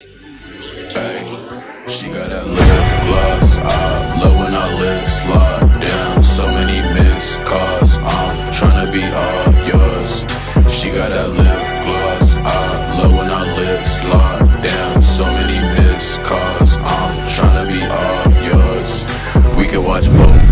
Hey, she got that lip gloss. I love when I lips lock. down. So many missed calls. I'm trying to be all yours. She got that lip gloss. I love when I lips lock. down. So many missed calls. I'm trying to be all yours. We can watch both.